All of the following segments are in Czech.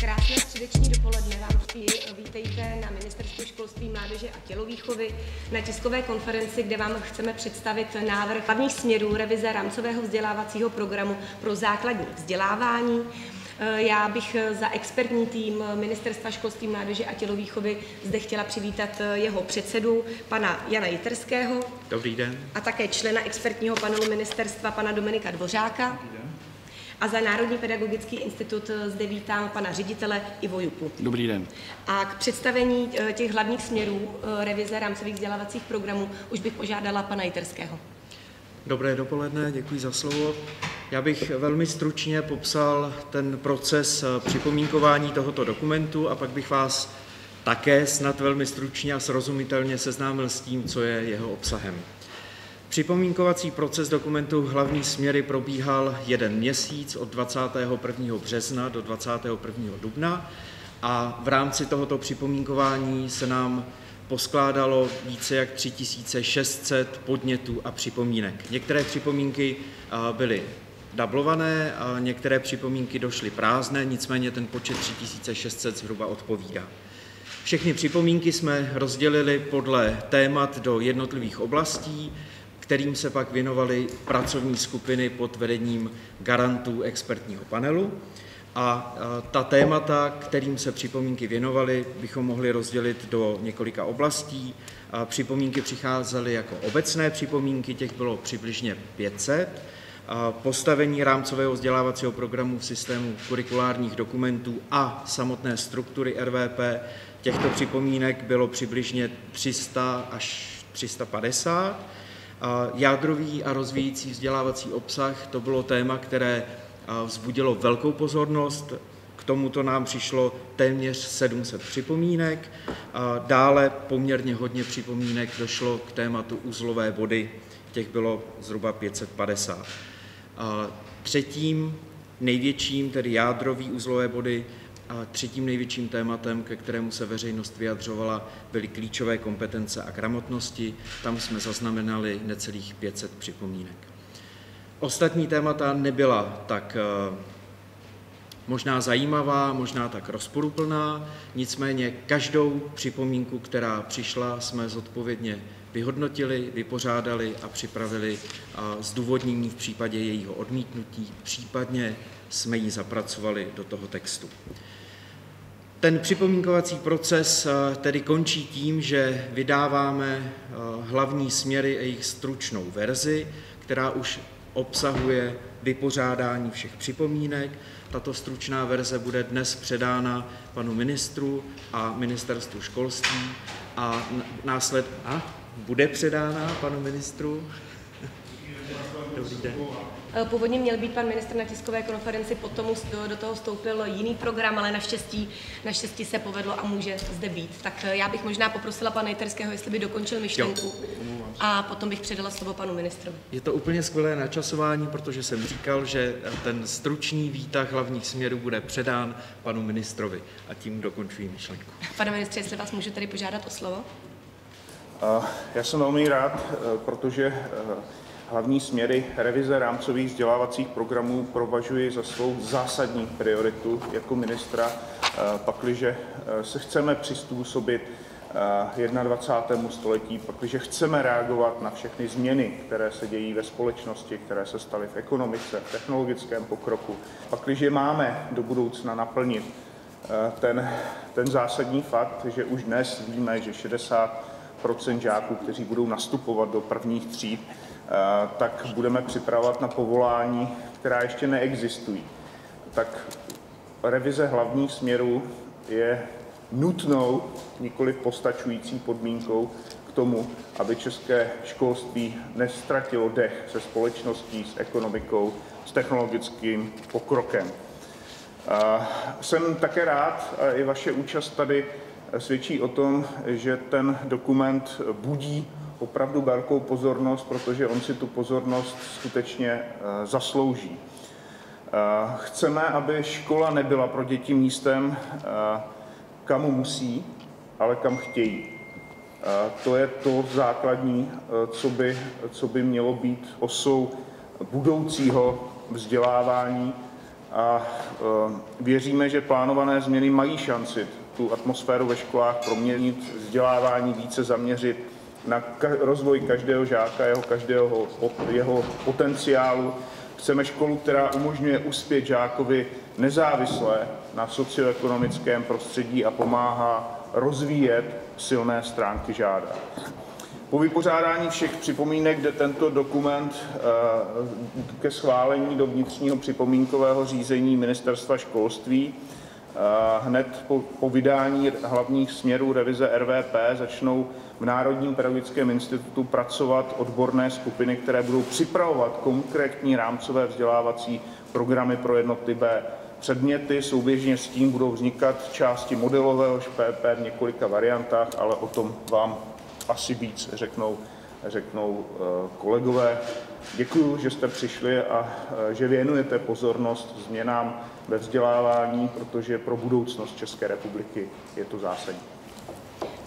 Krásné středeční dopoledne vám přeji. Vítejte na Ministerstvu školství, mládeže a tělovýchovy na tiskové konferenci, kde vám chceme představit návrh hlavních směrů revize rámcového vzdělávacího programu pro základní vzdělávání. Já bych za expertní tým Ministerstva školství, mládeže a tělovýchovy zde chtěla přivítat jeho předsedu, pana Jana Jiterského. Dobrý den. A také člena expertního panelu ministerstva, pana Dominika Dvořáka. Dobrý den. A za Národní pedagogický institut zde vítám pana ředitele Ivo Jupu. Dobrý den. A k představení eh, těch hlavních směrů eh, revize rámcových vzdělávacích programů už bych požádala pana Jiterského. Dobré dopoledne, děkuji za slovo. Já bych velmi stručně popsal ten proces eh, připomínkování tohoto dokumentu a pak bych vás také snad velmi stručně a srozumitelně seznámil s tím, co je jeho obsahem. Připomínkovací proces dokumentu Hlavní směry probíhal jeden měsíc od 21. března do 21. dubna a v rámci tohoto připomínkování se nám poskládalo více jak 3600 podnětů a připomínek. Některé připomínky byly dublované, a některé připomínky došly prázdné, nicméně ten počet 3600 zhruba odpovídá. Všechny připomínky jsme rozdělili podle témat do jednotlivých oblastí, kterým se pak věnovaly pracovní skupiny pod vedením garantů expertního panelu. A ta témata, kterým se připomínky věnovaly, bychom mohli rozdělit do několika oblastí. Připomínky přicházely jako obecné připomínky, těch bylo přibližně 500. Postavení rámcového vzdělávacího programu v systému kurikulárních dokumentů a samotné struktury RVP těchto připomínek bylo přibližně 300 až 350 Jádrový a rozvíjící vzdělávací obsah, to bylo téma, které vzbudilo velkou pozornost. K tomuto nám přišlo téměř 700 připomínek. Dále poměrně hodně připomínek došlo k tématu uzlové body, těch bylo zhruba 550. Třetím největším, tedy jádrový uzlové body, a třetím největším tématem, ke kterému se veřejnost vyjadřovala, byly klíčové kompetence a gramotnosti. Tam jsme zaznamenali necelých 500 připomínek. Ostatní témata nebyla tak eh, možná zajímavá, možná tak rozporuplná, nicméně každou připomínku, která přišla, jsme zodpovědně vyhodnotili, vypořádali a připravili zdůvodnění v případě jejího odmítnutí, případně jsme ji zapracovali do toho textu. Ten připomínkovací proces eh, tedy končí tím, že vydáváme eh, hlavní směry a jejich stručnou verzi, která už obsahuje vypořádání všech připomínek. Tato stručná verze bude dnes předána panu ministru a ministerstvu školství a následně bude předána panu ministru. Dobrý den. Eh, původně měl být pan ministr na tiskové konferenci, potom do toho vstoupil jiný program, ale naštěstí, naštěstí se povedlo a může zde být. Tak eh, já bych možná poprosila pana Jiterského, jestli by dokončil myšlenku jo. a potom bych předala slovo panu ministrovi. Je to úplně skvělé načasování, protože jsem říkal, že ten stručný výtah hlavních směrů bude předán panu ministrovi a tím dokončuji myšlenku. Pane ministře, jestli vás můžu tady požádat o slovo? Já jsem velmi rád, eh, protože hlavní směry revize rámcových vzdělávacích programů považuji za svou zásadní prioritu jako ministra, eh, pakliže eh, se chceme přizpůsobit 21. Eh, století, pakliže chceme reagovat na všechny změny, které se dějí ve společnosti, které se staly v ekonomice, v technologickém pokroku, pakliže máme do budoucna naplnit ten, ten zásadní fakt, že už dnes víme, že 60% žáků, kteří budou nastupovat do prvních tříd, tak budeme připravovat na povolání, která ještě neexistují. Tak revize hlavních směrů je nutnou, nikoli postačující podmínkou k tomu, aby české školství nestratilo dech se společností, s ekonomikou, s technologickým pokrokem. Eh, jsem také rád, i vaše účast tady svědčí o tom, že ten dokument budí opravdu velkou pozornost, protože on si tu pozornost skutečně eh, zaslouží. Eh, chceme, aby škola nebyla pro děti místem, eh, kam musí, ale kam chtějí. To je to základní, co by, co by mělo být osou budoucího vzdělávání a věříme, že plánované změny mají šanci tu atmosféru ve školách proměnit, vzdělávání více zaměřit na rozvoj každého žáka, jeho každého jeho potenciálu. Chceme školu, která umožňuje uspět žákovi nezávisle na socioekonomickém prostředí a pomáhá rozvíjet silné stránky žáda. Po vypořádání všech připomínek jde tento dokument eh, ke schválení do vnitřního připomínkového řízení Ministerstva školství. Eh, hned po, po vydání hlavních směrů revize RVP začnou v Národním pedagogickém institutu pracovat odborné skupiny, které budou připravovat konkrétní rámcové vzdělávací programy pro jednotlivé předměty. Souběžně s tím budou vznikat části modelového ŠPP v několika variantách, ale o tom vám asi víc řeknou, řeknou eh, kolegové. Děkuji, že jste přišli a eh, že věnujete pozornost změnám ve vzdělávání, protože pro budoucnost České republiky je to zásadní.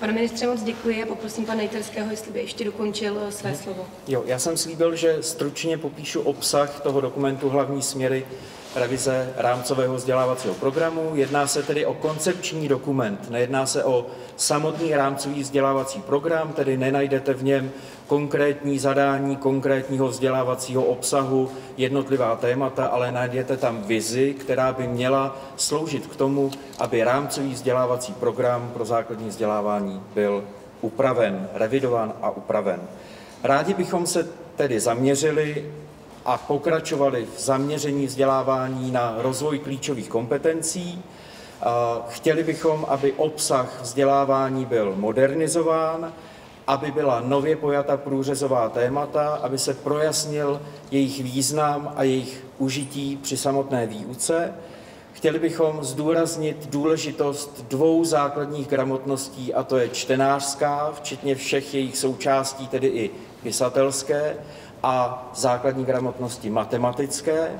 Pane ministře, moc děkuji a poprosím pana Jiterského, jestli by ještě dokončil eh, své slovo. Jo, já jsem slíbil, že stručně popíšu obsah toho dokumentu hlavní směry revize rámcového vzdělávacího programu. Jedná se tedy o koncepční dokument, nejedná se o samotný rámcový vzdělávací program, tedy nenajdete v něm konkrétní zadání konkrétního vzdělávacího obsahu, jednotlivá témata, ale najdete tam vizi, která by měla sloužit k tomu, aby rámcový vzdělávací program pro základní vzdělávání byl upraven, revidován a upraven. Rádi bychom se tedy zaměřili a pokračovali v zaměření vzdělávání na rozvoj klíčových kompetencí. Chtěli bychom, aby obsah vzdělávání byl modernizován, aby byla nově pojata průřezová témata, aby se projasnil jejich význam a jejich užití při samotné výuce. Chtěli bychom zdůraznit důležitost dvou základních gramotností, a to je čtenářská, včetně všech jejich součástí, tedy i pisatelské, a základní gramotnosti matematické.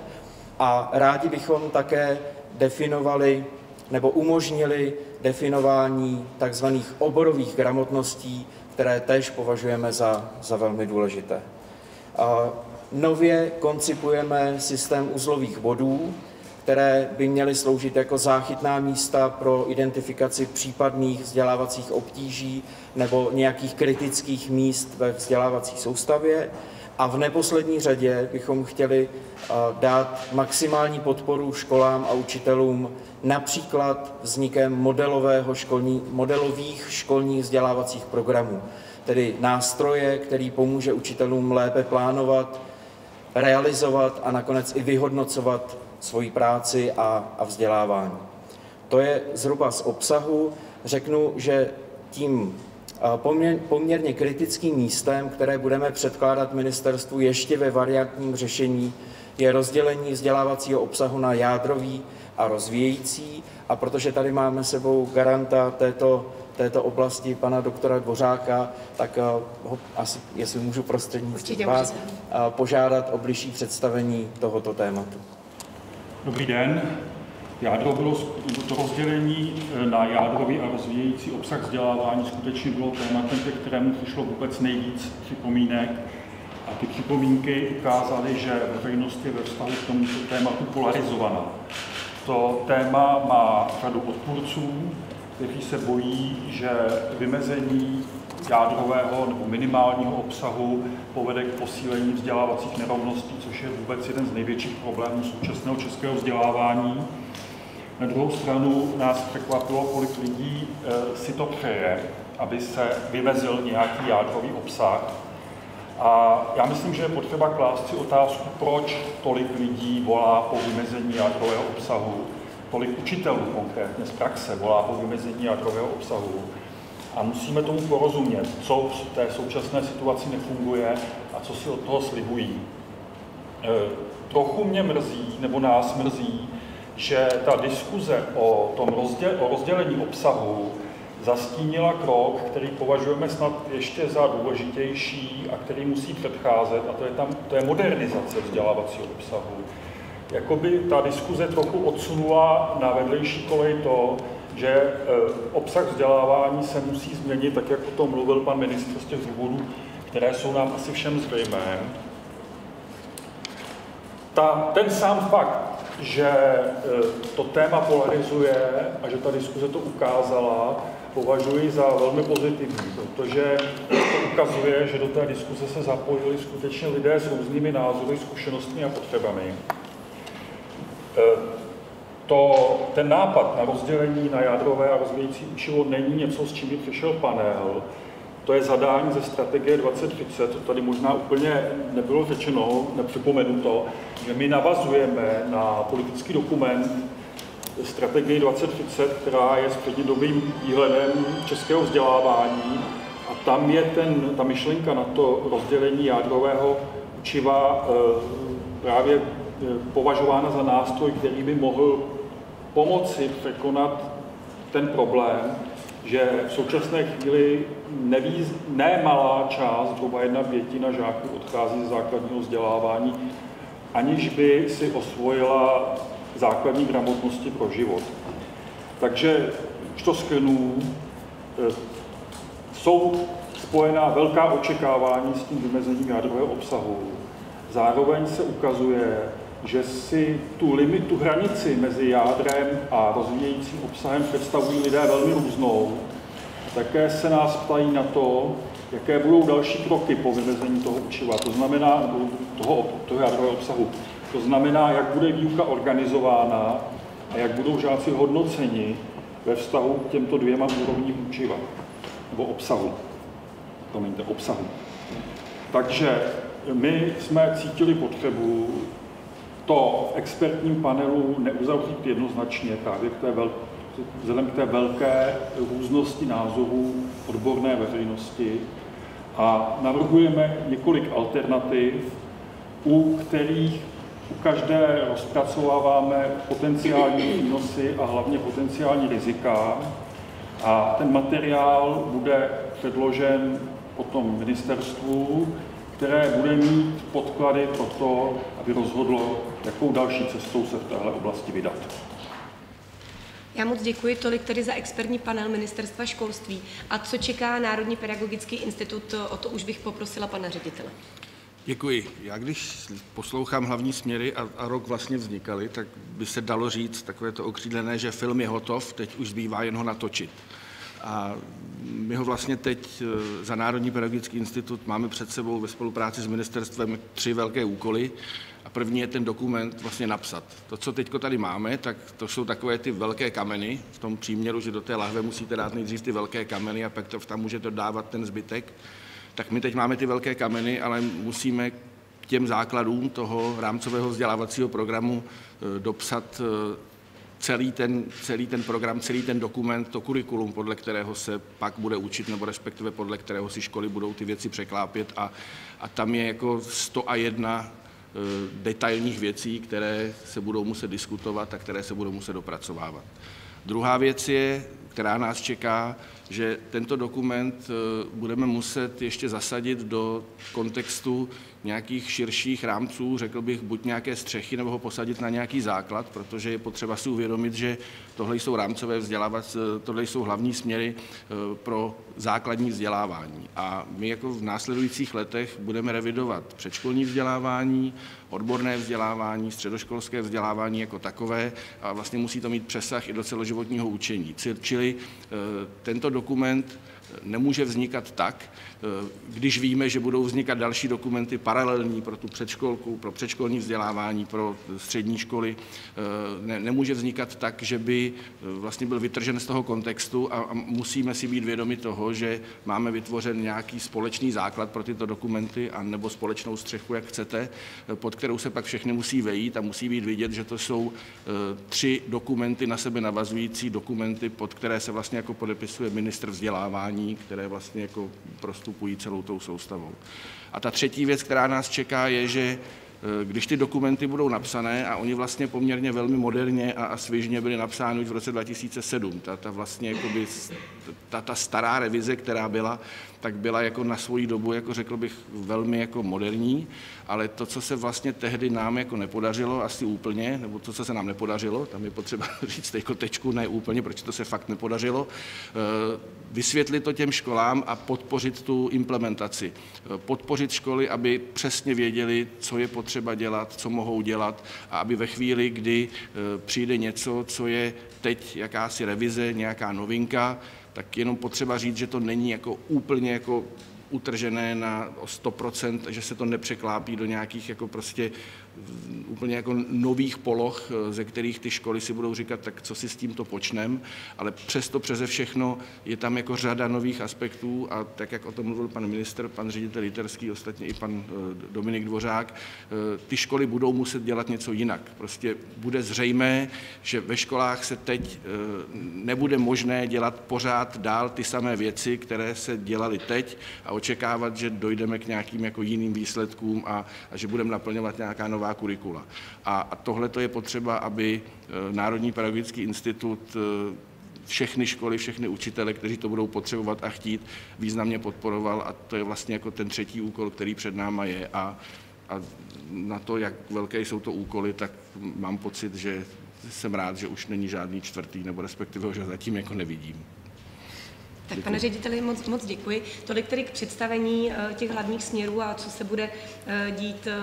A rádi bychom také definovali nebo umožnili definování takzvaných oborových gramotností, které tež považujeme za, za velmi důležité. A nově koncipujeme systém uzlových bodů, které by měly sloužit jako záchytná místa pro identifikaci případných vzdělávacích obtíží nebo nějakých kritických míst ve vzdělávací soustavě a v neposlední řadě bychom chtěli dát maximální podporu školám a učitelům například vznikem modelového školní, modelových školních vzdělávacích programů, tedy nástroje, který pomůže učitelům lépe plánovat, realizovat a nakonec i vyhodnocovat svoji práci a, a vzdělávání. To je zhruba z obsahu. Řeknu, že tím poměrně kritickým místem, které budeme předkládat ministerstvu ještě ve variantním řešení, je rozdělení vzdělávacího obsahu na jádrový a rozvíjející. A protože tady máme sebou garanta této, této oblasti, pana doktora Dvořáka, tak eh, ho asi, jestli můžu prostřednictvím vás, eh, požádat o blížší představení tohoto tématu. Dobrý den. Jádro bylo, to rozdělení eh, na jádrový a rozvíjející obsah vzdělávání skutečně bylo tématem, ke kterému přišlo vůbec nejvíc připomínek. A ty připomínky ukázaly, že veřejnost je ve vztahu k tomuto tématu polarizovaná. To téma má řadu odpůrců, kteří se bojí, že vymezení jádrového nebo minimálního obsahu povede k posílení vzdělávacích nerovností, což je vůbec jeden z největších problémů současného českého vzdělávání. Na druhou stranu nás překvapilo, kolik lidí eh, si to přeje, aby se vymezil nějaký jádrový obsah. A já myslím, že je potřeba klást si otázku, proč tolik lidí volá po vymezení jádrového obsahu, tolik učitelů konkrétně z praxe volá po vymezení jádrového obsahu. A musíme tomu porozumět, co v té současné situaci nefunguje a co si od toho slibují. E, trochu mě mrzí, nebo nás mrzí, že ta diskuze o tom rozděl, o rozdělení obsahu zastínila krok, který považujeme snad ještě za důležitější a který musí předcházet, a to je, tam, to je modernizace vzdělávacího obsahu. Jakoby ta diskuze trochu odsunula na vedlejší kolej to, že e, obsah vzdělávání se musí změnit, tak jak o tom mluvil pan ministr z těch důvodů, které jsou nám asi všem zřejmé. Ta, ten sám fakt, že e, to téma polarizuje a že ta diskuze to ukázala, považuji za velmi pozitivní, protože to ukazuje, že do té diskuze se zapojili skutečně lidé s různými názory, zkušenostmi a potřebami. E, to, ten nápad na rozdělení na jádrové a rozvíjející učivo není něco, s čím by přišel panel, to je zadání ze strategie 2030, to tady možná úplně nebylo řečeno, nepřipomenu to, že my navazujeme na politický dokument strategii 2030, která je střednědobým výhledem českého vzdělávání. A tam je ten, ta myšlenka na to rozdělení jádrového učiva eh, právě eh, považována za nástroj, který by mohl pomoci překonat ten problém, že v současné chvíli neví, nemalá část, zhruba jedna pětina žáků odchází ze základního vzdělávání, aniž by si osvojila základní gramotnosti pro život. Takže, už to schrnu, eh, jsou spojená velká očekávání s tím vymezením jádrového obsahu. Zároveň se ukazuje, že si tu limitu, hranici mezi jádrem a rozvíjejícím obsahem představují lidé velmi různou. Také se nás ptají na to, jaké budou další kroky po vymezení toho učiva, to znamená, toho, toho jádrového obsahu. To znamená, jak bude výuka organizována a jak budou žáci hodnoceni ve vztahu k těmto dvěma úrovním učiva, nebo obsahu. Promiňte, obsahu. Takže my jsme cítili potřebu to v expertním panelu neuzavřít jednoznačně právě k té vel, vzhledem k té velké různosti názorů odborné veřejnosti. A navrhujeme několik alternativ, u kterých u každé rozpracováváme potenciální výnosy a hlavně potenciální rizika. A ten materiál bude předložen potom ministerstvu, které bude mít podklady pro to, aby rozhodlo, jakou další cestou se v téhle oblasti vydat. Já moc děkuji tolik tedy za expertní panel Ministerstva školství. A co čeká Národní pedagogický institut, o to už bych poprosila pana ředitele. Děkuji. Já když poslouchám hlavní směry a, a rok vlastně vznikaly, tak by se dalo říct takové to okřídlené, že film je hotov, teď už zbývá jen ho natočit. A my ho vlastně teď eh, za Národní pedagogický institut máme před sebou ve spolupráci s ministerstvem tři velké úkoly. A první je ten dokument vlastně napsat. To, co teď tady máme, tak to jsou takové ty velké kameny v tom příměru, že do té lahve musíte dát nejdřív ty velké kameny a pak to, tam můžete dávat ten zbytek. Tak my teď máme ty velké kameny, ale musíme těm základům toho rámcového vzdělávacího programu eh, dopsat eh, celý ten, celý ten program, celý ten dokument, to kurikulum, podle kterého se pak bude učit, nebo respektive podle kterého si školy budou ty věci překlápět a, a tam je jako 101 e, detailních věcí, které se budou muset diskutovat a které se budou muset dopracovávat. Druhá věc je, která nás čeká, že tento dokument e, budeme muset ještě zasadit do kontextu nějakých širších rámců, řekl bych, buď nějaké střechy, nebo ho posadit na nějaký základ, protože je potřeba si uvědomit, že tohle jsou rámcové vzdělávací, tohle jsou hlavní směry eh, pro základní vzdělávání. A my jako v následujících letech budeme revidovat předškolní vzdělávání, odborné vzdělávání, středoškolské vzdělávání jako takové a vlastně musí to mít přesah i do celoživotního učení. Čili eh, tento dokument nemůže vznikat tak, když víme, že budou vznikat další dokumenty paralelní pro tu předškolku, pro předškolní vzdělávání, pro střední školy, eh, ne, nemůže vznikat tak, že by eh, vlastně byl vytržen z toho kontextu a, a musíme si být vědomi toho, že máme vytvořen nějaký společný základ pro tyto dokumenty a nebo společnou střechu, jak chcete, pod kterou se pak všechny musí vejít a musí být vidět, že to jsou tři dokumenty na sebe navazující dokumenty, pod které se vlastně jako podepisuje ministr vzdělávání které vlastně jako prostupují celou tou soustavou. A ta třetí věc, která nás čeká, je, že eh, když ty dokumenty budou napsané, a oni vlastně poměrně velmi moderně a, a svěžně byly napsány už v roce 2007, ta, ta vlastně ta, ta stará revize, která byla, tak byla jako na svoji dobu, jako řekl bych, velmi jako moderní, ale to, co se vlastně tehdy nám jako nepodařilo, asi úplně, nebo to, co se nám nepodařilo, tam je potřeba říct jako tečku, ne úplně, proč to se fakt nepodařilo, eh, vysvětlit to těm školám a podpořit tu implementaci. Eh, podpořit školy, aby přesně věděli, co je potřeba potřeba dělat, co mohou dělat a aby ve chvíli, kdy přijde něco, co je teď jakási revize, nějaká novinka, tak jenom potřeba říct, že to není jako úplně jako utržené na 100%, že se to nepřeklápí do nějakých jako prostě úplně jako nových poloh, eh, ze kterých ty školy si budou říkat, tak co si s tímto počnem, ale přesto přeze všechno je tam jako řada nových aspektů a tak, jak o tom mluvil pan minister, pan ředitel Literský, ostatně i pan eh, Dominik Dvořák, eh, ty školy budou muset dělat něco jinak. Prostě bude zřejmé, že ve školách se teď nebude možné dělat pořád dál ty samé věci, které se dělaly teď a očekávat, že dojdeme k nějakým jako jiným výsledkům a, a že budeme naplňovat nějaká nová nová kurikula. A, tohle to je potřeba, aby e, Národní pedagogický institut e, všechny školy, všechny učitele, kteří to budou potřebovat a chtít, významně podporoval a to je vlastně jako ten třetí úkol, který před náma je a, a na to, jak velké jsou to úkoly, tak mám pocit, že jsem rád, že už není žádný čtvrtý, nebo respektive, že zatím jako nevidím. Tak pane řediteli, moc, moc děkuji. Tolik tedy k představení eh, těch hlavních směrů a co se bude eh, dít, eh,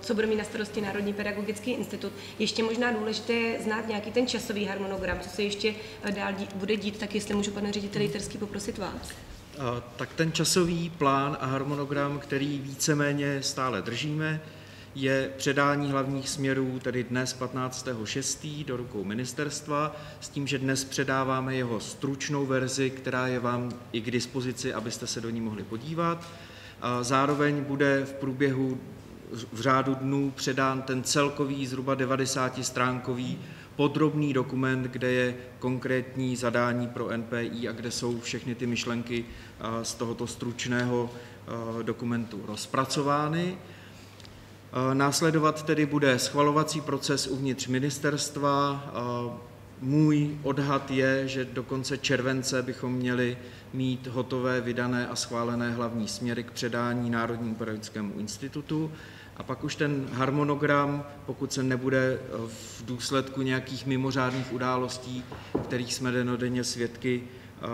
co bude mít na starosti Národní pedagogický institut. Ještě možná důležité je znát nějaký ten časový harmonogram, co se ještě dál dít, bude dít, tak jestli můžu, pane řediteli Terský, poprosit vás. Tak ten časový plán a harmonogram, který víceméně stále držíme, je předání hlavních směrů tedy dnes 15.6. do rukou ministerstva, s tím, že dnes předáváme jeho stručnou verzi, která je vám i k dispozici, abyste se do ní mohli podívat. Zároveň bude v průběhu v řádu dnů předán ten celkový zhruba 90 stránkový podrobný dokument, kde je konkrétní zadání pro NPI a kde jsou všechny ty myšlenky z tohoto stručného dokumentu rozpracovány. Eh, následovat tedy bude schvalovací proces uvnitř ministerstva. Eh, můj odhad je, že do konce července bychom měli mít hotové, vydané a schválené hlavní směry k předání Národnímu pedagogickému institutu. A pak už ten harmonogram, pokud se nebude eh, v důsledku nějakých mimořádných událostí, kterých jsme denodenně svědky,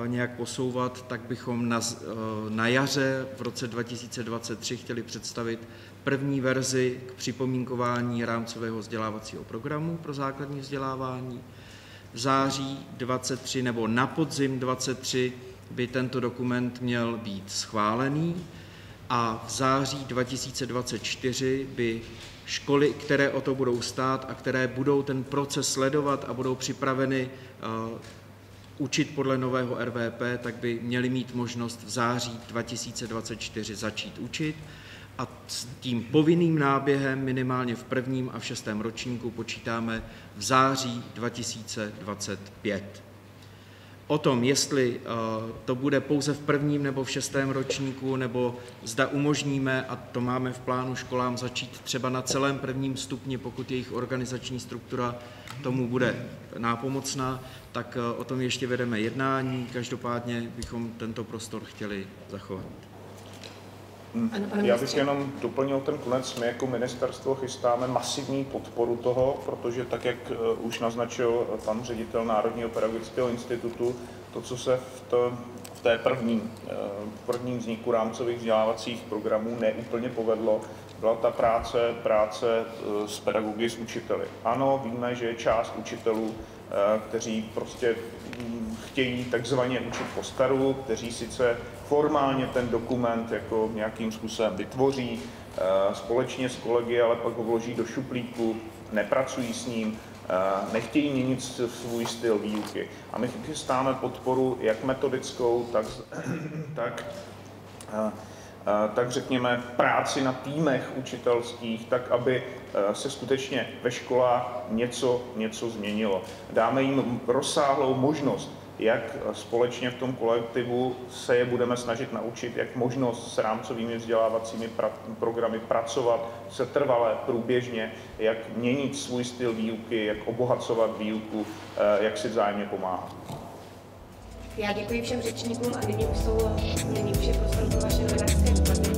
nějak posouvat, tak bychom na, na jaře v roce 2023 chtěli představit první verzi k připomínkování rámcového vzdělávacího programu pro základní vzdělávání. V září 23 nebo na podzim 23 by tento dokument měl být schválený a v září 2024 by školy, které o to budou stát a které budou ten proces sledovat a budou připraveny uh, učit podle nového RVP, tak by měly mít možnost v září 2024 začít učit a s tím povinným náběhem minimálně v prvním a v šestém ročníku počítáme v září 2025. O tom, jestli eh, to bude pouze v prvním nebo v šestém ročníku, nebo zda umožníme, a to máme v plánu školám, začít třeba na celém prvním stupni, pokud jejich organizační struktura tomu bude nápomocná, tak eh, o tom ještě vedeme jednání. Každopádně bychom tento prostor chtěli zachovat. Hmm. Já bych jenom doplnil ten konec. My jako ministerstvo chystáme masivní podporu toho, protože tak, jak eh, už naznačil pan ředitel Národního pedagogického institutu, to, co se v, to, v té první, eh, v prvním vzniku rámcových vzdělávacích programů neúplně povedlo, byla ta práce, práce eh, s pedagogy, s učiteli. Ano, víme, že je část učitelů, kteří prostě hm, chtějí takzvaně učit po staru, kteří sice formálně ten dokument jako nějakým způsobem vytvoří eh, společně s kolegy, ale pak ho vloží do šuplíku, nepracují s ním, eh, nechtějí měnit svůj styl výuky. A my chystáme podporu jak metodickou, tak, tak eh, tak řekněme práci na týmech učitelských, tak aby se skutečně ve školách něco, něco změnilo. Dáme jim rozsáhlou možnost jak společně v tom kolektivu se je budeme snažit naučit, jak možnost s rámcovými vzdělávacími pra- programy pracovat se trvalé, průběžně, jak měnit svůj styl výuky, jak obohacovat výuku, eh, jak si vzájemně pomáhat. Já děkuji všem řečníkům a nyní už jsou nyní už je prostor pro vaše novinářské